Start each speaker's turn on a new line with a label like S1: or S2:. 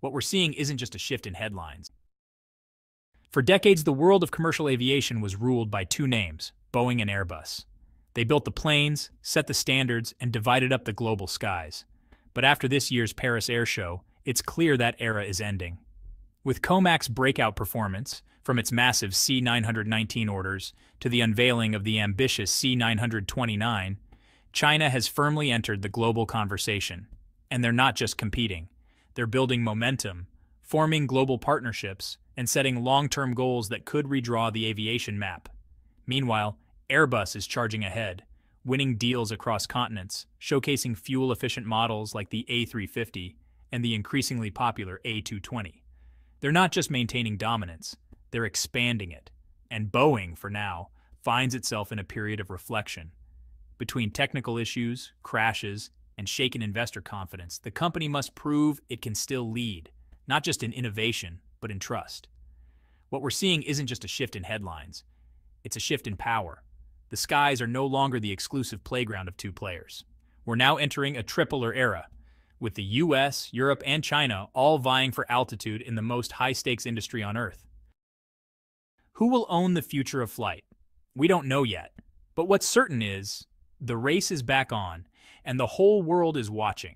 S1: What we're seeing isn't just a shift in headlines. For decades, the world of commercial aviation was ruled by two names, Boeing and Airbus. They built the planes, set the standards, and divided up the global skies. But after this year's Paris Air Show, it's clear that era is ending. With Comac's breakout performance, from its massive C919 orders to the unveiling of the ambitious C929, China has firmly entered the global conversation. And they're not just competing, they're building momentum, forming global partnerships, and setting long term goals that could redraw the aviation map. Meanwhile, Airbus is charging ahead, winning deals across continents, showcasing fuel efficient models like the A350 and the increasingly popular A220. They're not just maintaining dominance, they're expanding it. And Boeing, for now, finds itself in a period of reflection. Between technical issues, crashes, and shaken investor confidence, the company must prove it can still lead, not just in innovation, but in trust. What we're seeing isn't just a shift in headlines, it's a shift in power. The skies are no longer the exclusive playground of two players. We're now entering a tripolar era, with the US, Europe, and China all vying for altitude in the most high stakes industry on Earth. Who will own the future of flight? We don't know yet. But what's certain is the race is back on, and the whole world is watching.